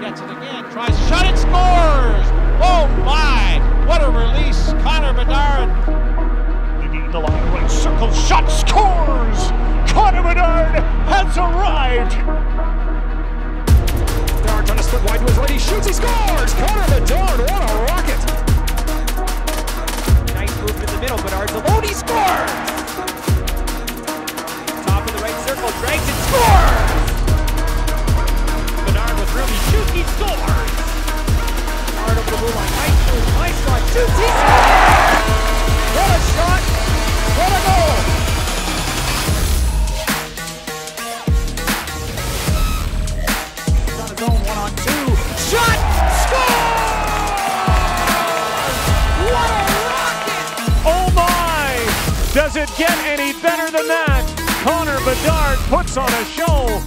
Gets it again. Tries to shot it. Scores. Oh my! What a release, Connor Bedard. Digging the line right circle. Shot scores. Connor Bedard has arrived. Bedard trying to split wide to his right. He shoots. He scores. Connor Bedard. What a rocket! Nice move in the middle. Bedard's alone. He scores. Blue line. Nice move. Nice shot. Shoots. He. What a shot. What a goal. On his. One on two. Shot. Scores. What a rocket! Oh my! Does it get any better than that? Connor Bedard puts on a show